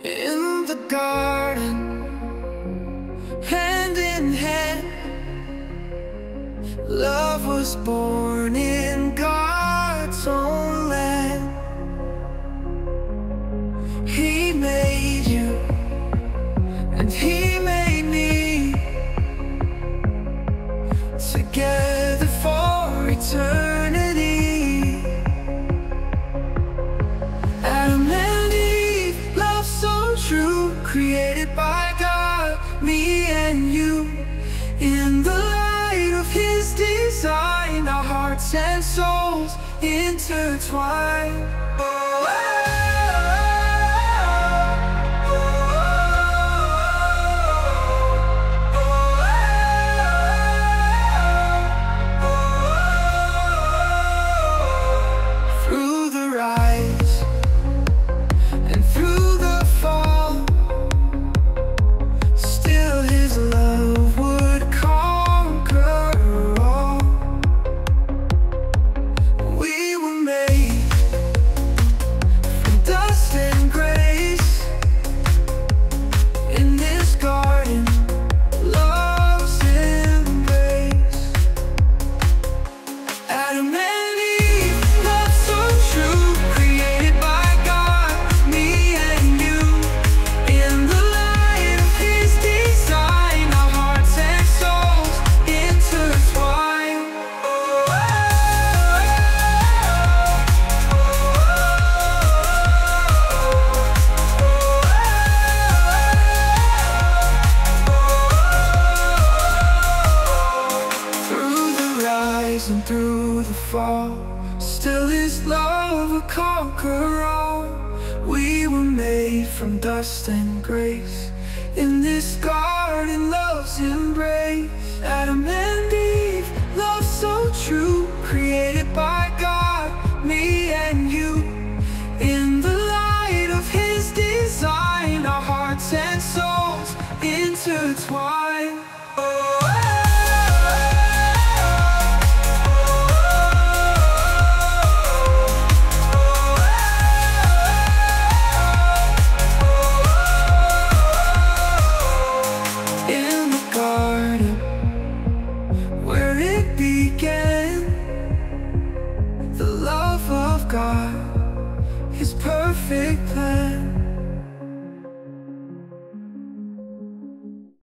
In the garden, hand in hand, love was born in God's own and souls intertwine. And through the fall, still His love will conquer all. We were made from dust and grace. In this garden, love's embrace. Adam and Eve, love so true, created by God, me and you. In the light of His design, our hearts and souls intertwine.